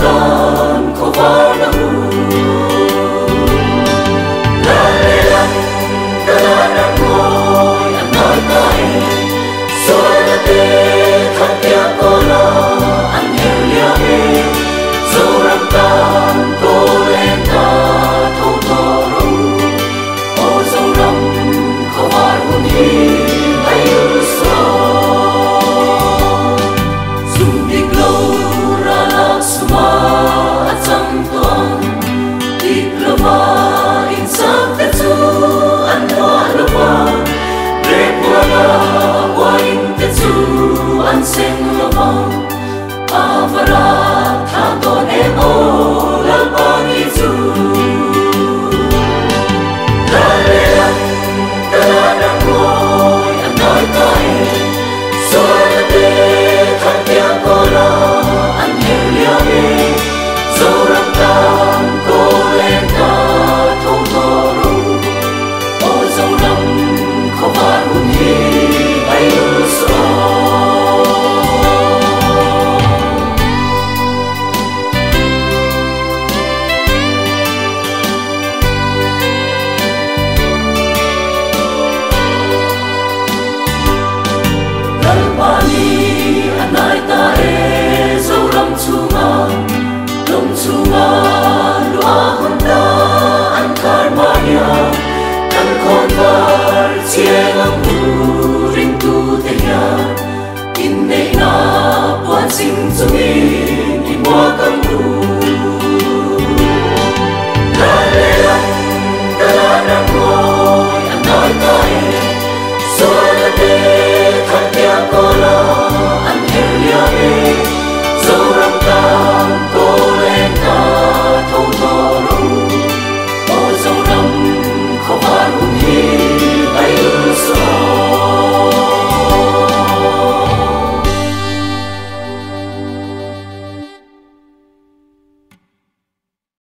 Lord. 中主啊。